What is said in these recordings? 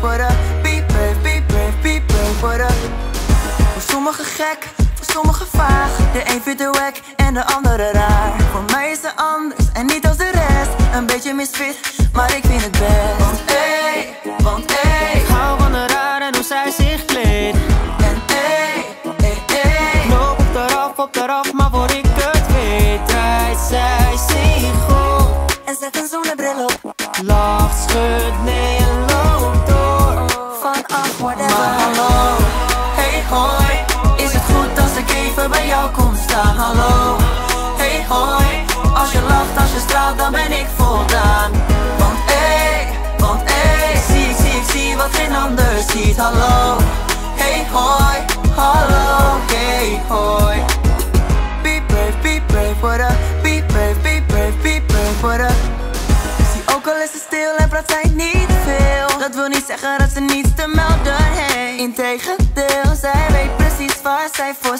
brave, what up? Be brave, be brave, be brave, what up? Voor sommigen gek, voor sommigen vaag. De een vindt de wack en de andere raar. Voor mij is ze anders en niet als de rest. Een beetje misfit, maar ik vind het best. Want ey, want ey. Ik hou van haar raar en hoe zij zich kleedt En ey, ey, ey. Loop op eraf, op eraf, maar Hallo, hey hoi. Als je lacht, als je straalt, dan ben ik voldaan. Want ey, want ey. Zie, ik zie, ik zie wat geen ander ziet. Hallo, hey hoi. Hallo, hey hoi. Be brave, be brave, what up? Be brave, be brave, be brave, what up? Zie ook al is ze stil en praat zij niet veel Dat wil niet zeggen dat ze niets te melden heeft Integendeel, zij weet precies waar zij voor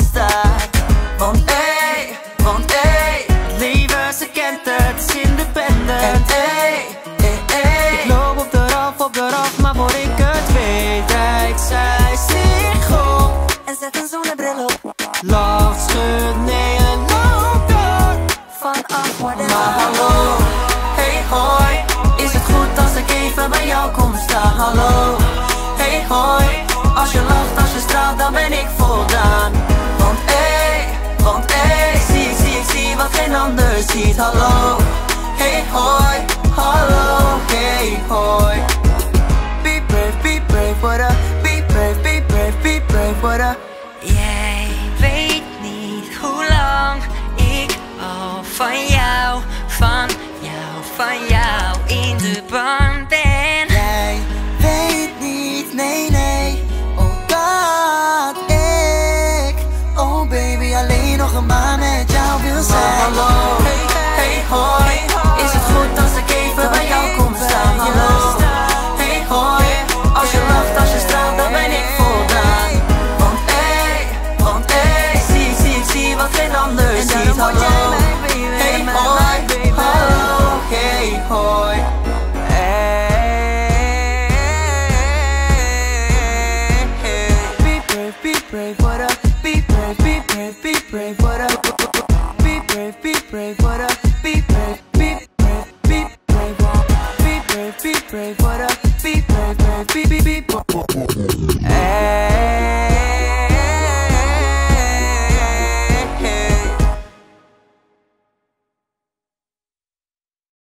ik het weet Draait zij zich om En zet een zonnebril op. Lacht, schudt, nee en loopt door Vanaf Maar hallo, hey hoi. Is het goed als ik even bij jou kom staan? Hallo, hey hoi. Als je lacht, als je straalt, dan ben ik voldaan. Want ey, want ey Zie, ik zie, ik zie wat geen ander ziet. Hallo, hey hoi. Hallo, Jij weet niet hoe lang ik al van jou, van jou, van jou in de brand ben. Jij weet niet, nee, nee, oh dat ik, oh baby, alleen nog een maand met jou wil zijn. Hallo, hey, hey, hoi. hello Hey hoy, hello, hey hey, Be brave, be brave, what up? Be brave, be brave, be brave, what up? Be brave, be brave, what up? Be brave, be brave, be brave, be be what up? Be brave, be, be, be,